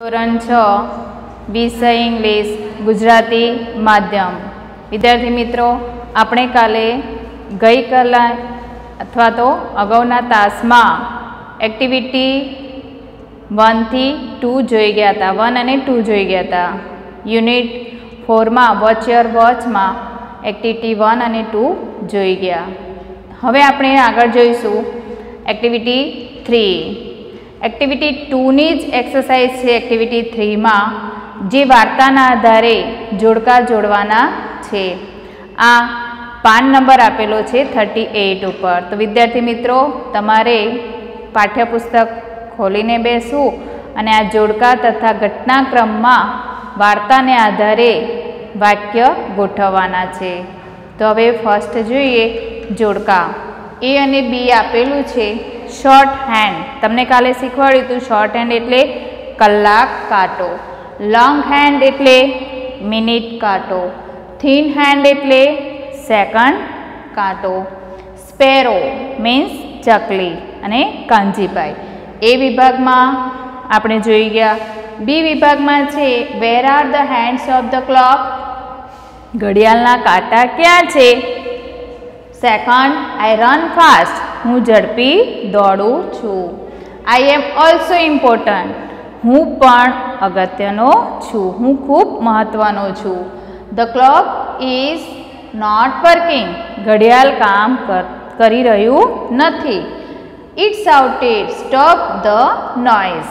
ધોરણ છ વિષય ઇંગ્લિશ ગુજરાતી માધ્યમ. વિદ્યાર્થી મિત્રો, આપણે કાલે ગઈ કલા અથવા તો અગાઉના તાસમાં એક્ટિવિટી વનથી ટુ જોઈ ગયા હતા. વન અને ટુ જોઈ ગયા હતા. યુનિટ ફોરમાં વોચ યોર વોચમાં એક્ટિવિટી વન અને ટુ જોઈ ગયા. હવે આપણે આગળ જોઈશું એક્ટિવિટી થ્રી એક્ટિવિટી ટુની જ એક્સરસાઇઝ છે એક્ટિવિટી થ્રીમાં જે વાર્તાના આધારે જોડકા જોડવાના છે. આ પાન નંબર આપેલો છે થર્ટી એઇટ ઉપર. તો વિદ્યાર્થી મિત્રો, તમારે પાઠ્યપુસ્તક ખોલીને બેસવું અને આ જોડકા તથા ઘટનાક્રમમાં વાર્તાને આધારે વાક્ય ગોઠવવાના છે. તો હવે ફર્સ્ટ જોઈએ જોડકા. એ અને બી આપેલું છે. Short hand. તમને કાલે શીખવાડ્યું હતું શોર્ટ હેન્ડ એટલે કલાક કાંટો. લોંગ હેન્ડ એટલે મિનિટ કાંટો. થીન હેન્ડ એટલે સેકન્ડ કાંટો. સ્પેરો મીન્સ ચકલી અને કાંજીભાઈ. એ વિભાગમાં આપણે જોઈ ગયા. બી વિભાગમાં છે where are the hands of the clock ઘડિયાળના કાંટા ક્યાં છે? સેકન્ડ આઈ રન ફાસ્ટ હું ઝડપી દોડું છું. આઈ એમ ઓલ્સો ઇમ્પોર્ટન્ટ હું પણ અગત્યનો છું. હું ખૂબ મહત્ત્વનો છું. The clock is not working ઘડિયાળ કામ કરી રહ્યું નથી. It shouted stop the noise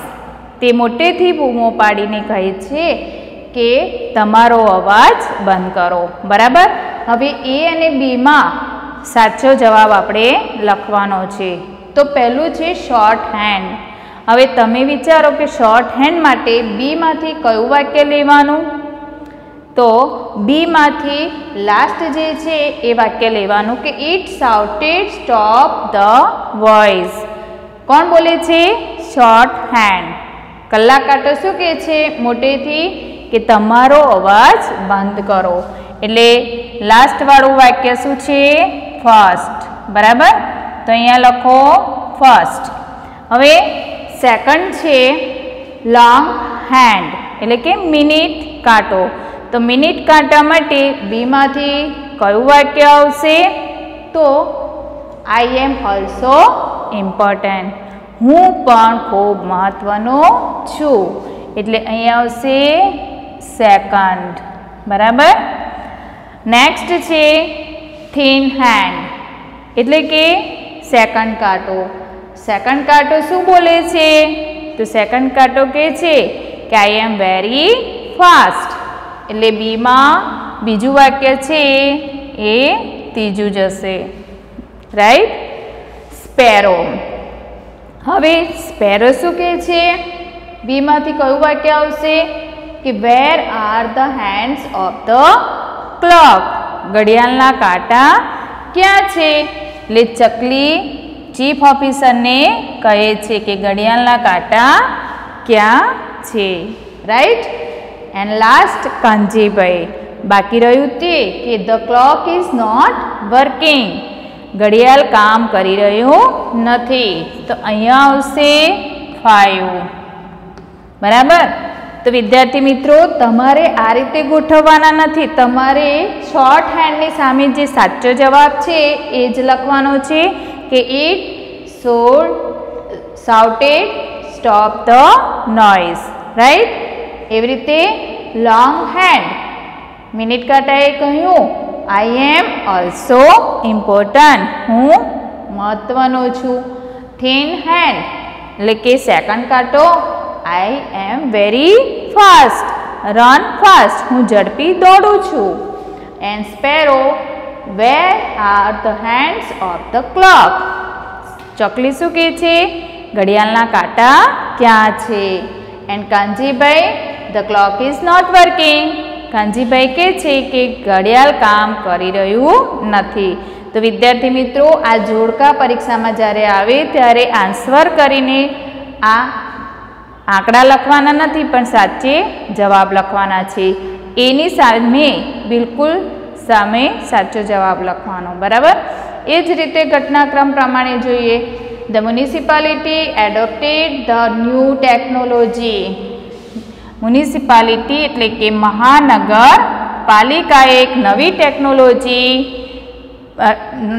તે મોટેથી બૂમો પાડીને કહે છે કે, તમારો અવાજ બંધ કરો. બરાબર? હવે એ અને બીમાં સાચો જવાબ આપણે લખવાનો છે. તો પહેલું છે શોર્ટ હેન્ડ હવે તમે વિચારો કે શોર્ટ હેન્ડ માટે બીમાંથી કયું વાક્ય લેવાનું? તો બીમાંથી લાસ્ટ જે છે એ વાક્ય લેવાનું કે it shouted stop the voice કોણ બોલે છે? શોર્ટ હેન્ડ કલાકાર તો શું કહે છે? મોટેથી કે તમારો અવાજ બંધ કરો. એટલે લાસ્ટવાળું વાક્ય શું છે? ફર્સ્ટ બરાબર? તો અહીંયા લખો ફર્સ્ટ હવે સેકન્ડ છે લોંગ હેન્ડ એટલે કે મિનિટ કાંટો. તો મિનિટ કાંટા માટે બીમાંથી કયું વાક્ય આવશે? તો આઈ એમ ઓલ્સો ઇમ્પોર્ટન્ટ હું પણ ખૂબ મહત્ત્વનો છું. એટલે અહીં આવશે સેકન્ડ બરાબર? નેક્સ્ટ છે થીન હેન્ડ એટલે કે સેકન્ડ કાંટો. સેકન્ડ કાંટો શું બોલે છે? તો સેકન્ડ કાંટો કે છે કે આઈ એમ વેરી ફાસ્ટ એટલે બીમાં બીજું વાક્ય છે એ ત્રીજું જશે. રાઈટ સ્પેરો હવે સ્પેરો શું કહે છે? બીમાંથી કયું વાક્ય આવશે? કે where are the hands of the clock ઘડિયાળના કાંટા ક્યાં છે? એટલે ચકલી ચીફ ઓફિસરને કહે છે કે ઘડિયાળના કાંટા ક્યાં છે? રાઈટ? એન્ડ લાસ્ટ કાંજીભાઈ બાકી રહ્યું તે કે the clock is not working. ઘડિયાળ કામ કરી રહ્યું નથી. તો અહીંયા આવશે ફાઈવ. બરાબર? તો વિદ્યાર્થી મિત્રો, તમારે આ રીતે ગોઠવવાના નથી. તમારે શોર્ટ હેન્ડની સામે જે સાચો જવાબ છે, એ જ લખવાનો છે કે it sod shouted stop the noise right એવી રીતે લોંગ હેન્ડ મિનિટ કાંટાએ કહ્યું આઈ એમ ઓલ્સો ઇમ્પોર્ટન્ટ હું મહત્ત્વનો છું. થીન હેન્ડ એટલે કે સેકન્ડ કાંટો I am very fast run fast હું ઝડપી દોડું છું. And sparrow where are the hands of the clock ચકલી શું કહે છે? ઘડિયાળના કાંટા ક્યાં છે? And Kanjibhai the clock is not working Kanjibhai કહે છે કે ઘડિયાળ કામ કરી રહ્યું નથી. તો વિદ્યાર્થી મિત્રો, આ જોડકા પરીક્ષામાં જ્યારે આવે ત્યારે આન્સર કરીને આ આંકડા લખવાના નથી, પણ સાચે જવાબ લખવાના છે. એની સામે બિલકુલ સામે સાચો જવાબ લખવાનો, બરાબર? એ જ રીતે ઘટનાક્રમ પ્રમાણે જોઈએ. The municipality adopted the new technology municipality એટલે કે મહાનગર પાલિકાએ એક નવી ટેકનોલોજી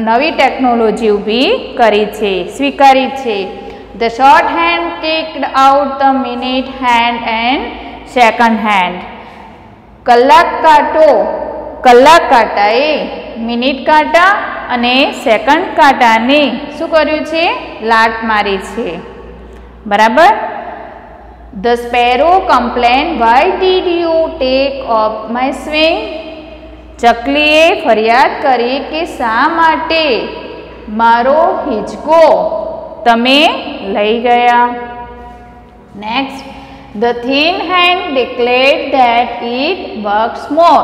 નવી ટેકનોલોજી ઊભી કરી છે, સ્વીકારી છે. The short hand taked out the minute hand and second hand કલાક કાંટો, કલાક કાંટાએ, મિનિટ કાંટા અને સેકન્ડ કાંટાને શું કર્યું છે? લાટ મારી છે. બરાબર? The sparrow complain why did you take off my swing ચકલીએ ફરિયાદ કરી કે શા માટે? મારો હિંચકો. તમે લઈ ગયા. Next the thin hand declared that it works more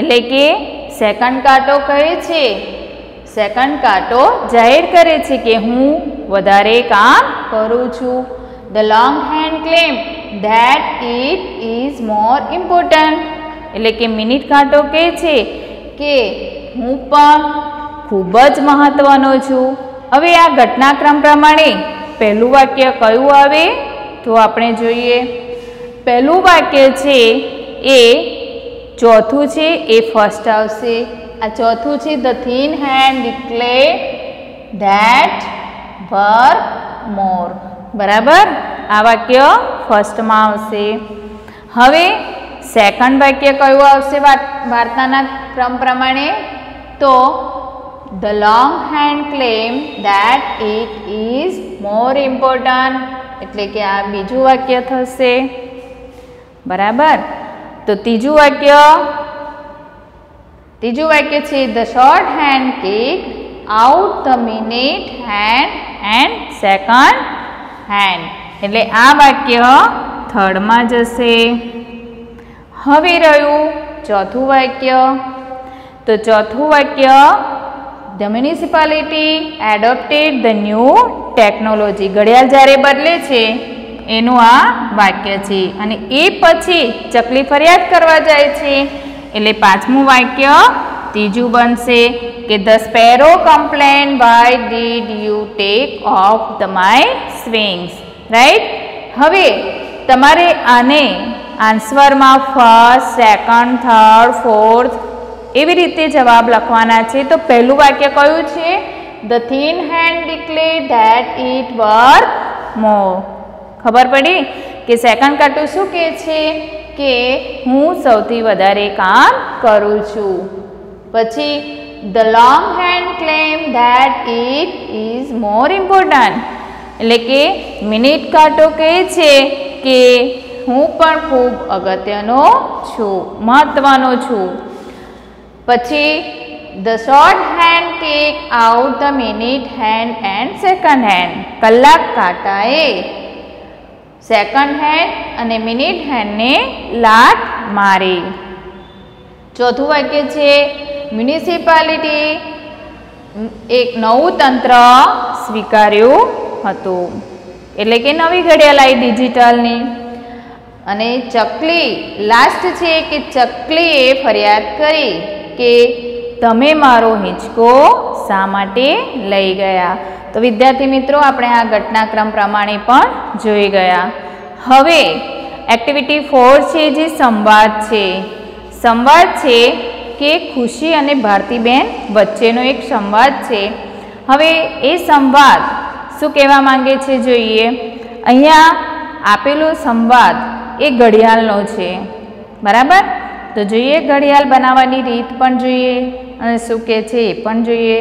એટલે કે સેકન્ડ કાંટો કહે છે. સેકન્ડ કાંટો જાહેર કરે છે કે હું વધારે કામ કરું છું. The long hand claim that it is more important એટલે કે મિનિટ કાંટો કહે છે કે હું પણ ખૂબ જ મહત્ત્વનો છું. હવે આ ઘટનાક્રમ પ્રમાણે પહેલું વાક્ય કયું આવે? તો આપણે જોઈએ. પહેલું વાક્ય છે, એ ચોથું છે, એ ફર્સ્ટ આવશે. આ ચોથું છે the thin hand declare that var more બરાબર? આ વાક્ય ફર્સ્ટમાં આવશે. હવે સેકન્ડ વાક્ય કયું આવશે? વાર્તાના ક્રમ પ્રમાણે? તો the long hand claim that it is more important એટલે કે આ બીજું વાક્ય થશે. બરાબર? તો ત્રીજું વાક્ય. ત્રીજું વાક્ય છે the short hand cake out the minute hand and second hand એટલે આ વાક્ય થર્ડમાં જશે. હવે રહ્યું ચોથું વાક્ય. તો ચોથું વાક્ય the municipality adopted the new technology ઘડિયાળ જ્યારે બદલે છે, એનું આ વાક્ય છે. અને એ પછી ચકલી ફરિયાદ કરવા જાય છે. એટલે પાંચમું વાક્ય, ત્રીજું બનશે કે the sparrow complain why did you take off the my swings right હવે તમારે આને આન્સરમાં ફર્સ્ટ સેકન્ડ થર્ડ ફોર્થ એવી રીતે જવાબ લખવાના છે. તો પહેલું વાક્ય કયું છે? The thin hand declare that it work more ખબર પડી? કે સેકન્ડ કાટું શું કહે છે? કે હું સૌથી વધારે કામ કરું છું. પછી the long hand claim that it is more important એટલે કે મિનિટ કાંટો કહે છે કે હું પણ ખૂબ અગત્યનો છું મહત્ત્વનો છું. પછી the short hand take out the minute hand and second hand કલાક કાંટાએ સેકન્ડ હેન્ડ અને મિનિટ હેન્ડને લાટ મારી. ચોથું વાક્ય છે મ્યુનિસિપાલિટી એક નવું તંત્ર સ્વીકાર્યું હતું. એટલે કે નવી ઘડિયાળ આવી ડિજિટલની અને ચકલી લાસ્ટ છે કે ચકલીએ ફરિયાદ કરી. કે તમે મારો હિંચકો શા માટે લઈ ગયા? તો વિદ્યાર્થી મિત્રો, આપણે આ ઘટનાક્રમ પ્રમાણે પણ જોઈ ગયા. હવે એક્ટિવિટી ફોર છે જે સંવાદ છે. સંવાદ છે કે ખુશી અને ભારતીબેન વચ્ચેનો એક સંવાદ છે. હવે, એ સંવાદ શું કહેવા માંગે છે જોઈએ? અહીંયા આપેલો સંવાદ એ ઘડિયાળનો છે. બરાબર? તો જોઈએ ઘડિયાળ બનાવવાની રીત પણ જોઈએ અને શું કહે છે એ પણ જોઈએ.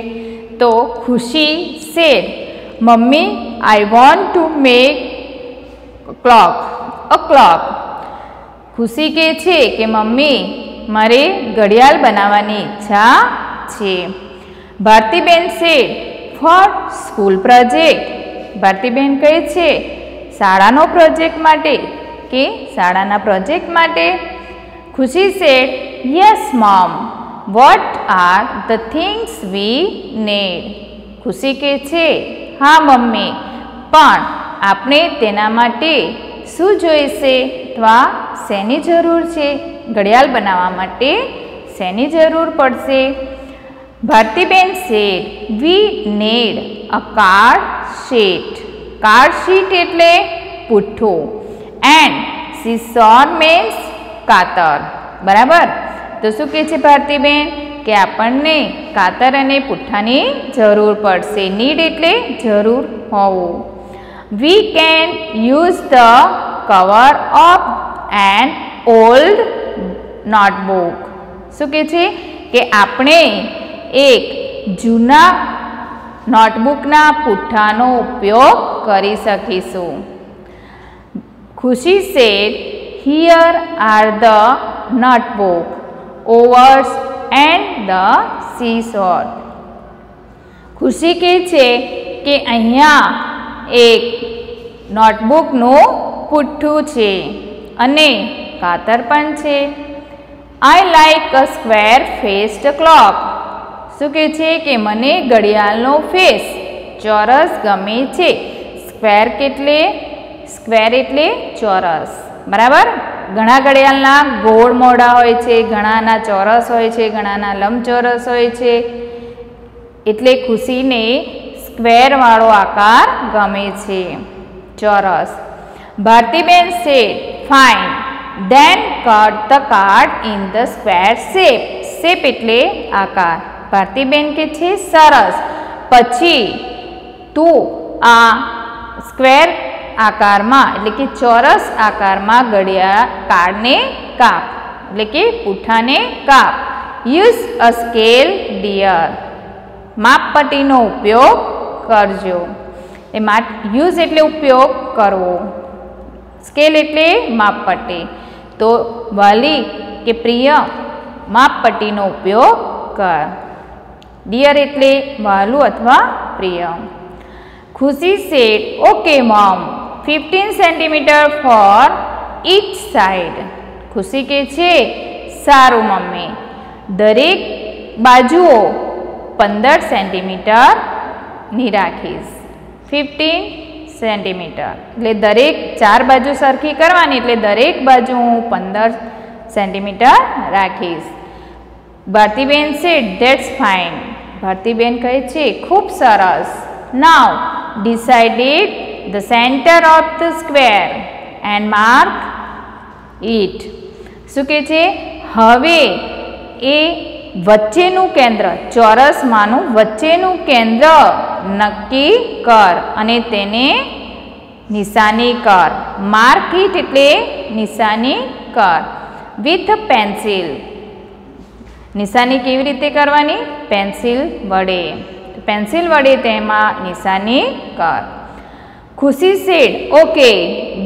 તો Khushi said, mummy I want to make clock a clock Khushi કહે છે કે, મમ્મી, મારે ઘડિયાળ બનાવવાની ઈચ્છા છે. Bharatiben said for school project Bharatiben કહે છે, શાળાનો પ્રોજેક્ટ માટે કે શાળાના પ્રોજેક્ટ માટે? Khushi said, yes mom. What are the things we need? Khushi કહે છે હા મમ્મી. પણ આપણે તેના માટે શું જોઈશે? અથવા શેની જરૂર છે? ઘડિયાળ બનાવવા માટે શેની જરૂર પડશે? Bharatiben Sheth we need a card sheet card sheet એટલે પુઠ્ઠું. એન્ડ સીસોર મીન્સ કાતર. બરાબર? તો શું કહે છે ભારતીબેન? કે આપણને કાતર અને પુઠ્ઠાની જરૂર પડશે. નીડ એટલે જરૂર હોવું. We can use the cover of an old notebook શું કહે છે? કે આપણે એક જૂના નોટબુકના પુઠ્ઠાનો ઉપયોગ કરી શકીશું. Khushi said here are the notebook overs and the scissor Khushi કહે છે કે અહીંયા એક નોટબુકનું પુઠ્ઠું છે અને કાતર પણ છે. I like a square faced clock શું કહે છે કે મને ઘડિયાળનો ફેસ ચોરસ ગમે છે? સ્ક્વેર કેટલે? સ્ક્વેર એટલે ચોરસ. બરાબર? ઘણા ઘડિયાળના ગોળ મોઢા હોય છે, ઘણાના ચોરસ હોય છે, ઘણાના લંબચોરસ હોય છે. એટલે ખુશીને સ્ક્વેરવાળો આકાર ગમે છે. ચોરસ. Bharatiben said fine then cut the card in the square shape shape એટલે આકાર. ભારતીબેન કે છે, સરસ. પછી તું આ સ્ક્વેર આકારમાં, એટલે કે ચોરસ આકારમાં ગળ્યા કાળને કાપ, એટલે કે પૂઠાને કાપ. Use a scale dear. માપપટ્ટીનો ઉપયોગ કરજો. એ યુઝ એટલે ઉપયોગ કરવો. સ્કેલ એટલે માપપટ્ટી. તો વાલી કે પ્રિય, માપપટ્ટીનો ઉપયોગ કર. ડિયર એટલે વાલું અથવા પ્રિય. Khushi said okay, mom. Fifteen centimetre for each side Khushi કે છે? સારું, મમ્મી. દરેક બાજુઓ પંદર સેન્ટીમીટરની રાખીશ. ફિફ્ટીન સેન્ટીમીટર એટલે દરેક ચાર બાજુ સરખી કરવાની, એટલે દરેક બાજુ હું પંદર સેન્ટીમીટર રાખીશ. ભારતીબેન છે ડેટ્સ ફાઇન ભારતીબેન કહે છે, ખૂબ સરસ. Now decided the centre of the square and mark it. શું કહે છે? હવે એ વચ્ચેનું કેન્દ્ર, ચોરસમાંનું વચ્ચેનું કેન્દ્ર નક્કી કર અને તેને નિશાની કર. માર્ક ઇટ એટલે નિશાની કર. વિથ પેન્સિલ નિશાની કેવી રીતે કરવાની? પેન્સિલ વડે. પેન્સિલ વડે તેમાં નિશાની કર. Khushi said okay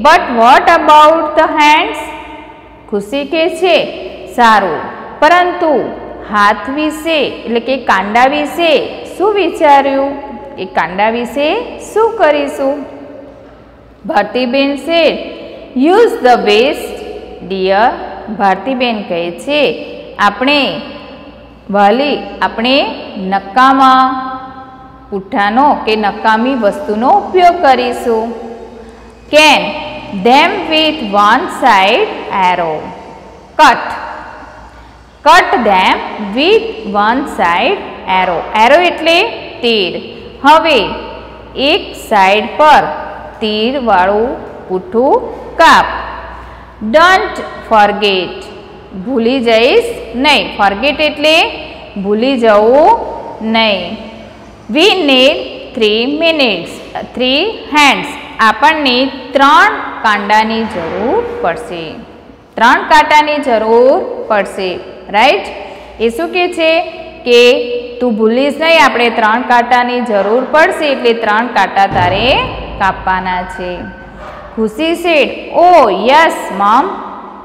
but what about the hands Khushi કે છે સારું પરંતુ હાથ વિશે એટલે કે કાંડા વિશે શું વિચાર્યું? એ કાંડા વિશે શું કરીશું? Bharatiben said use the waste dear Bharatiben કહે છે, આપણે વાલી, આપણે નકામા. પુઠ્ઠાનો કે નકામી વસ્તુનો ઉપયોગ કરીશું. Can them with one side arrow cut cut them with one side arrow arrow એટલે તીર. હવે એક સાઈડ પર તીરવાળું પૂઠું કાપ. ડોન્ટ ફોરગેટ ભૂલી જઈશ નહીં. ફોરગેટ એટલે ભૂલી જવું નહીં. We need three minutes three hands આપણને ત્રણ કાંડાની જરૂર પડશે. ત્રણ કાંટાની જરૂર પડશે. રાઈટ એ શું કહે છે? કે તું ભૂલીશ નહીં, આપણે ત્રણ કાંટાની જરૂર પડશે એટલે ત્રણ કાંટા તારે કાપવાના છે. ખુશી સેડ ઓ, યસ, મમ.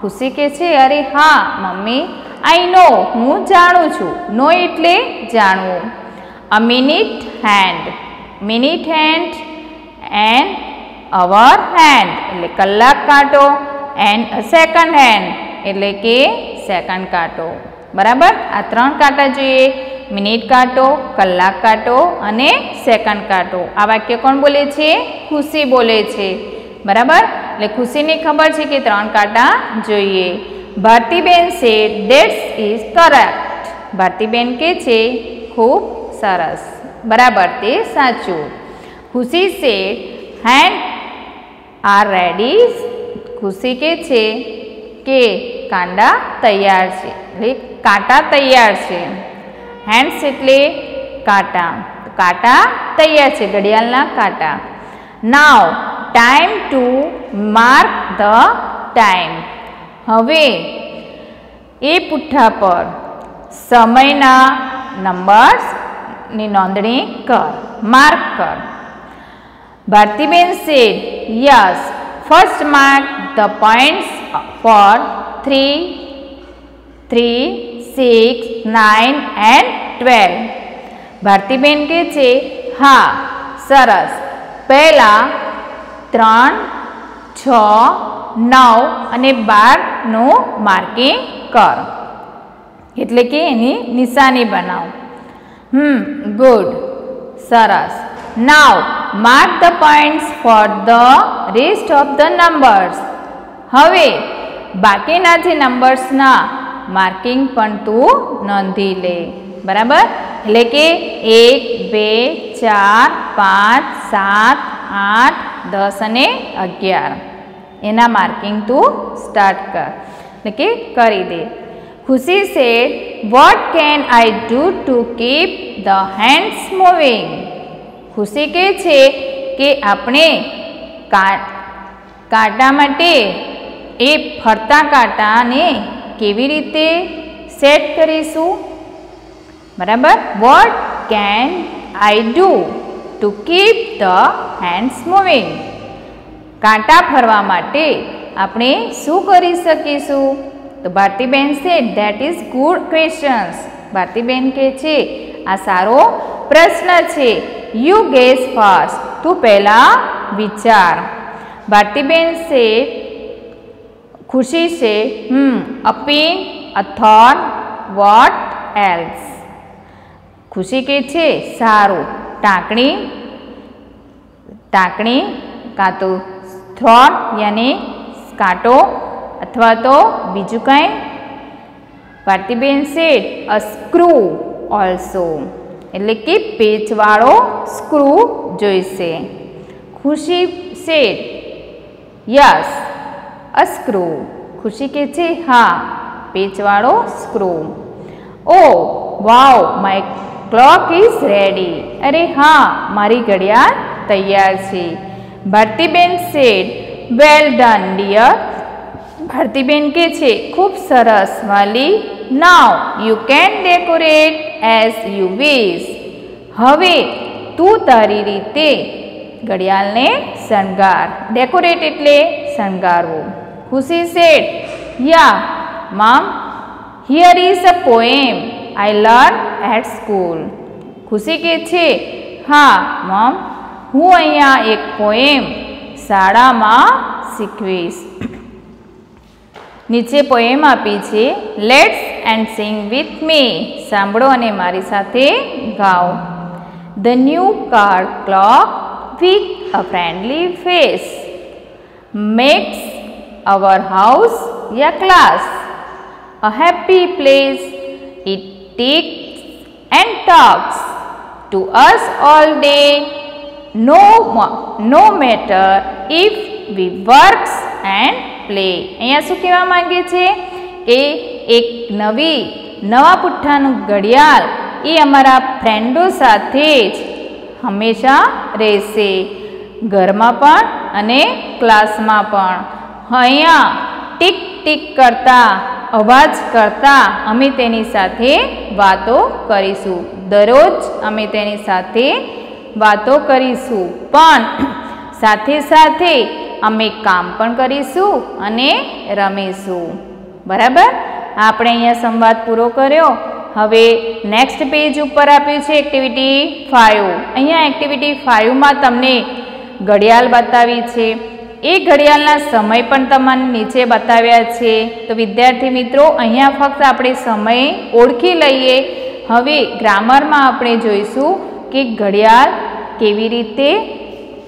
ખુશી કે છે, અરે હા, મમ્મી આઈ નો હું જાણું છું. નો એટલે જાણવું. A minute hand minute hand and hour hand એટલે કલાક કાંટો એન્ડ સેકન્ડ હેન્ડ એટલે કે સેકન્ડ કાંટો. બરાબર? આ ત્રણ કાંટા જોઈએ. મિનિટ કાંટો, કલાક કાંટો અને સેકન્ડ કાંટો. આ વાક્ય કોણ બોલે છે? ખુશી બોલે છે. બરાબર? એટલે ખુશીને ખબર છે કે ત્રણ કાંટા જોઈએ. ભારતીબેન સે ડેટ્સ ઇઝ કરેક્ટ ભારતીબેન કે છે, ખૂબ સરસ. બરાબર, તે સાચું. ખુશી સે હેન્ડ આર રેડી ખુશી કે છે? કે કાંડા તૈયાર છે. એટલે કાંટા તૈયાર છે. હેન્ડ્સ એટલે કાંટા. કાંટા તૈયાર છે, ઘડિયાળના કાંટા. Now time to mark the time હવે, એ પુઠ્ઠા પર સમયના નંબર્સની નોંધણી કર. માર્ક કર. Bharatiben said yes first mark the points for three three six nine and twelve Bharatiben કહે છે, હા, સરસ. પહેલાં ત્રણ, છ, નવ અને બારનું માર્કિંગ કર. એટલે કે એની નિશાની બનાવો. હમ ગુડ સરસ. Now mark the points for the rest of the numbers હવે, બાકીના જે નંબર્સના માર્કિંગ પણ તું નોંધી લે. બરાબર? એટલે કે એક, બે, ચાર, પાંચ, સાત, આઠ, દસ અને અગિયાર. એના માર્કિંગ તું સ્ટાર્ટ કર. એટલે કે કરી દે. Khushi said, what can I do to keep the hands moving Khushi કહે છે કે આપણે કાંટા માટે એ ફરતા કાંટાને કેવી રીતે સેટ કરીશું બરાબર what can I do to keep the hands moving કાંટા ફરવા માટે આપણે શું કરી શકીશું તો ભારતીબેન છે that is good questions Bharatiben કહે છે, આ સારો પ્રશ્ન છે. યુ ગેસ ફાસ્ટ તું પહેલાં વિચાર. ભારતીબેન છે, ખુશી છે. હમ અપીન અથોન વોટ એલ્સ ખુશી કે છે, સારું. ટાંકણી ટાંકણી કાં તો થ્રોટ યાની કાંટો અથવા તો બીજું કંઈ Bharatiben said a screw also એટલે કે પેચવાળો સ્ક્રૂ જોઈશે। ખુશી સેડ યસ, અ સ્ક્રૂ ખુશી કે છે, હા પેચવાળો screw oh, wow my clock is ready અરે હા, મારી ઘડિયાળ તૈયાર છે। Bharatiben said well done dear Bharatiben કે છે, ખૂબ સરસ વાલી now. You can decorate as you wish હવે તું તારી રીતે ઘડિયાળને શણગાર. ડેકોરેટ એટલે શણગારવું. Khushi said ya mom here is a poem I learn at school Khushi કે છે, હા મમ હું અહીંયા એક પોએમ શાળામાં શીખવીશ. નીચે પોએમ આપી છે let's and sing with me સાંભળો અને મારી સાથે ગાઓ. The new car clock with a friendly face makes our house ya class a happy place it ticks and talks to us all day no no matter if we works and play અહીંયા શું કહેવા માંગે છે? કે એક નવી, નવા પુઠ્ઠાનું ઘડિયાળ એ અમારા ફ્રેન્ડો સાથે જ હંમેશા રહેશે. ઘરમાં પણ અને ક્લાસમાં પણ. અહીંયા ટીક ટીક કરતા, અવાજ કરતા અમે તેની સાથે વાતો કરીશું. દરરોજ અમે તેની સાથે વાતો કરીશું. પણ સાથે સાથે અમે કામ પણ કરીશું અને રમીશું. બરાબર? આપણે અહીંયા સંવાદ પૂરો કર્યો. હવે નેક્સ્ટ પેજ ઉપર આપ્યું છે એક્ટિવિટી ફાઇવ અહીંયા એક્ટિવિટી ફાઇવમાં તમને ઘડિયાળ બતાવી છે. એ ઘડિયાળના સમય પણ તમને નીચે બતાવ્યા છે. તો વિદ્યાર્થી મિત્રો, અહીંયા ફક્ત આપણે સમય ઓળખી લઈએ. હવે ગ્રામરમાં આપણે જોઈશું કે ઘડિયાળ કેવી રીતે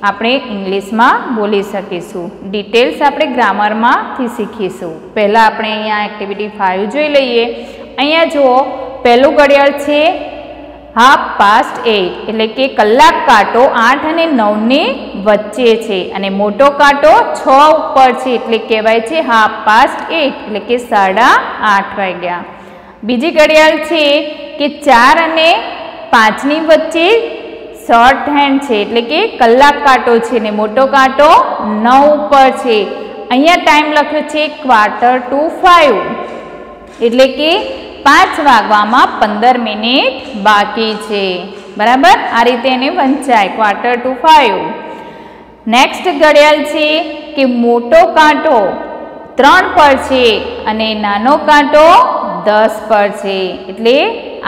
આપણે ઇંગ્લિશમાં બોલી શકીશું. ડિટેલ્સ આપણે ગ્રામરમાંથી શીખીશું. પહેલાં આપણે અહીંયા એક્ટિવિટી ફાઇવ જોઈ લઈએ. અહીંયા જુઓ, પહેલું ઘડિયાળ છે હાફ પાસ્ટ એટ એટલે કે કલાક કાંટો આઠ અને નવની વચ્ચે છે. અને મોટો કાંટો છ ઉપર છે, એટલે કહેવાય છે હાફ પાસ્ટ એટ એટલે કે સાડા આઠ વાગ્યા. બીજી ઘડિયાળ છે કે ચાર અને પાંચની વચ્ચે શોર્ટ હેન્ડ છે એટલે કે કલાક કાંટો છે ને મોટો કાંટો નવ ઉપર છે. અહીંયા ટાઈમ લખ્યો છે ક્વાર્ટર ટુ ફાઇવ એટલે કે પાંચ વાગવામાં પંદર મિનિટ બાકી છે. બરાબર? આ રીતે એને વંચાય ક્વાર્ટર ટુ ફાઇવ નેક્સ્ટ ઘડિયાળ છે કે મોટો કાંટો ત્રણ પર છે અને નાનો કાંટો દસ પર છે. એટલે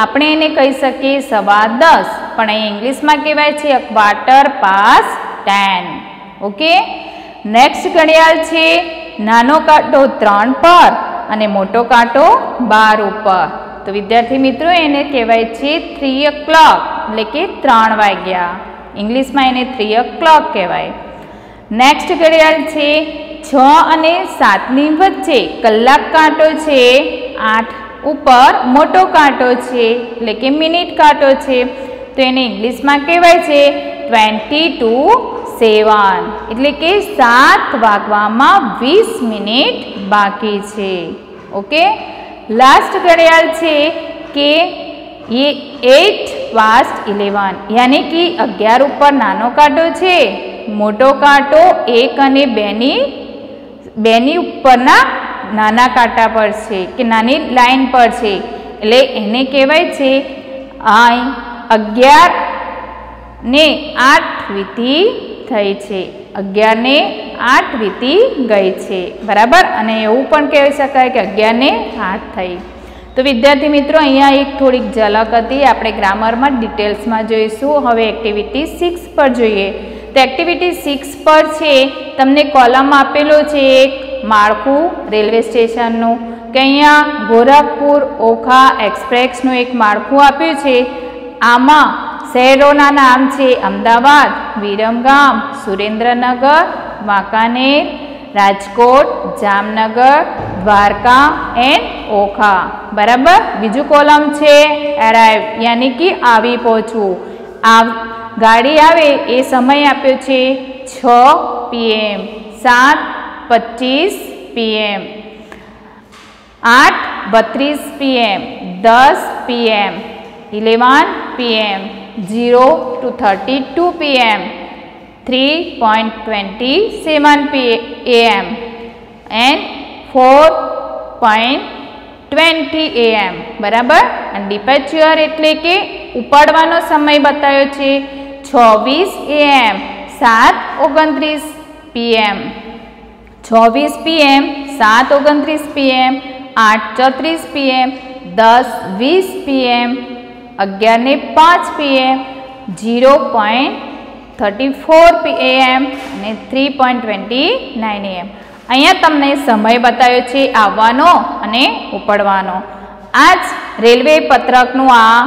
આપણે એને કહી શકીએ સવા દસ. પણ અહીં ઇંગ્લિશમાં કહેવાય છે quarter pass ten okay next ઘડિયાળ છે નાનો કાંટો ત્રણ પર અને મોટો કાંટો બાર ઉપર. તો વિદ્યાર્થી મિત્રો, એને કહેવાય છે થ્રી ઓ ક્લોક એટલે કે ત્રણ વાગ્યા. ઇંગ્લિશમાં એને થ્રી ઓ ક્લોક કહેવાય. નેક્સ્ટ ઘડિયાળ છે છ અને સાતની વચ્ચે કલાક કાંટો છે, આઠ ઉપર મોટો કાંટો છે, એટલે કે મિનિટ કાંટો છે. તો એને ઇંગ્લિશમાં કહેવાય છે ટ્વેન્ટી ટુ સેવન. એટલે કે સાત વાગવામાં વીસ મિનિટ બાકી છે. ઓકે? લાસ્ટ ઘડિયાળ છે કે એ એટ પાસ્ટ ઇલેવન યાની કે અગિયાર ઉપર નાનો કાંટો છે. મોટો કાંટો એક અને બેની બેની ઉપરના નાના કાંટા પર છે કે નાની લાઇન પર છે. એટલે એને કહેવાય છે આ અગિયાર ને આઠ વીતી થઈ છે. અગિયારને આઠ વીતી ગઈ છે. બરાબર? અને એવું પણ કહી શકાય કે અગિયારને આઠ થઈ. તો વિદ્યાર્થી મિત્રો, અહીંયા એક થોડીક ઝલક હતી. આપણે ગ્રામરમાં ડિટેલ્સમાં જોઈશું. હવે એક્ટિવિટી સિક્સ પર જોઈએ. તો એક્ટિવિટી સિક્સ પર છે, તમને કોલમ આપેલો છે એક, માળખું રેલવે સ્ટેશનનું. કે અહીંયા ગોરખપુર ઓખા એક્સપ્રેસનું એક માળખું આપ્યું છે. આમાં શહેરોના નામ છે અમદાવાદ, વિરમગામ, સુરેન્દ્રનગર, વાંકાનેર, રાજકોટ, જામનગર, દ્વારકા એન્ડ ઓખા. બરાબર? બીજું કોલમ છે એરાઈવ, યાની કે આવી પહોંચવું. આ ગાડી આવે એ સમય આપ્યો છે છ પીએમ સાત પચીસ પીએમ આઠ બત્રીસ પીએમ દસ PM eleven PM. Zero two thirty two PM. Three point twenty seven P AM and four point twenty AM. બરાબર? અને ડિપેચ્યુઅર એટલે કે ઉપાડવાનો સમય બતાવ્યો છે છવ્વીસ એએમ. સાત ઓગણત્રીસ પીએમ. છવ્વીસ પીએમ, સાત ઓગણત્રીસ પીએમ, આઠ ચોત્રીસ પીએમ, દસ વીસ પીએમ અગિયારને પાંચ PM zero point thirty four AM અને three point twenty nine M. અહીંયા તમને સમય બતાવ્યો છે આવવાનો અને ઉપડવાનો. આ જ રેલવે પત્રકનું આ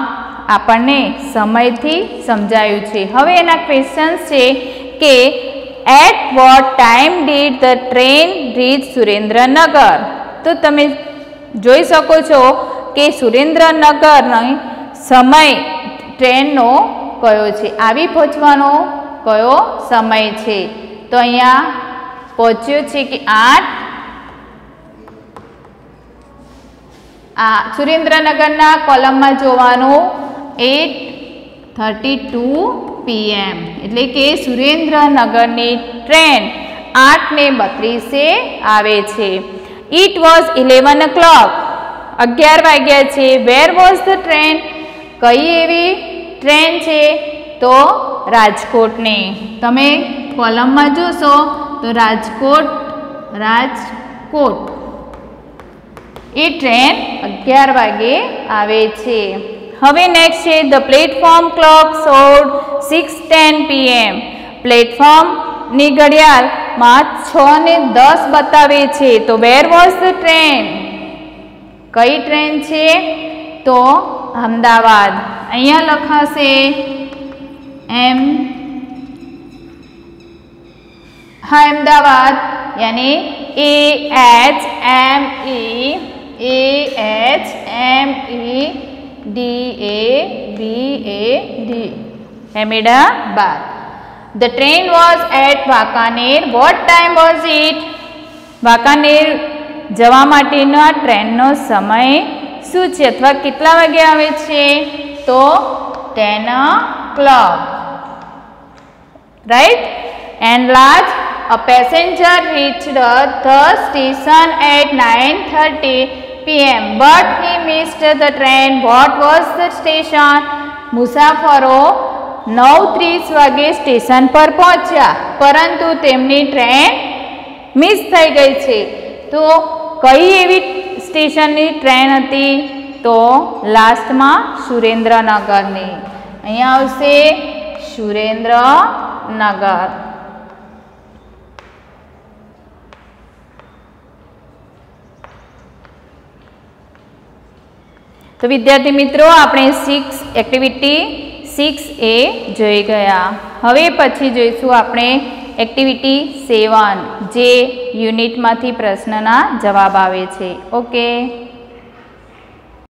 આપણને સમયથી સમજાયું છે. હવે એના ક્વેશ્ચન્સ છે કે at what time did the train reach Surendranagar? તો તમે જોઈ શકો છો કે સુરેન્દ્રનગરનો સમય ટ્રેનનો કયો છે? આવી પહોંચવાનો કયો સમય છે? તો અહીંયા પહોંચ્યો છે કે આઠ. આ સુરેન્દ્રનગરના કોલમમાં જોવાનું એટ થર્ટી ટુ પીએમ એટલે કે સુરેન્દ્રનગરની ટ્રેન આઠ ને બત્રીસે આવે છે. ઇટ વોઝ ઇલેવન ક્લોક અગિયાર વાગ્યા છે. વેર વોઝ ધ ટ્રેન કઈ એવી ટ્રેન છે? તો રાજકોટની. તમે કોલમમાં જોશો તો રાજકોટ રાજકોટ. એ ટ્રેન અગિયાર વાગે આવે છે. હવે નેક્સ્ટ છે the platform clock showed six ten PM પ્લેટફોર્મની ઘડિયાળમાં છ ને દસ બતાવે છે. તો વેર વોઝ ધ ટ્રેન કઈ ટ્રેન છે? તો અમદાવાદ. અહીંયા લખાશે એમ. હા, Ahmedabad. યાની A H M E, A H M E, D A, B A, D. Ahmedabad The train was at Bakaner. What time was it? Wankaner જવા માટેનો ટ્રેનનો સમય શું છે? અથવા કેટલા વાગે આવે છે? તો ten clock right and last a passenger reached the station at nine thirty PM but he missed the train what was the station મુસાફરો નવ ત્રીસ વાગે સ્ટેશન પર પહોંચ્યા. પરંતુ તેમની ટ્રેન મિસ થઈ ગઈ છે. તો કઈ એવી સ્ટેશનની ટ્રેન હતી તો લાસ્ટમાં સુરેન્દ્રનગરની. અહીંયા આવશે સુરેન્દ્રનગર. તો વિદ્યાર્થી મિત્રો, આપણે સિક્સ એક્ટિવિટી સિક્સ એ જોઈ ગયા. હવે પછી જોઈશું આપણે એક્ટિવિટી સેવન જે યુનિટમાંથી પ્રશ્નના જવાબ આવે છે. ઓકે.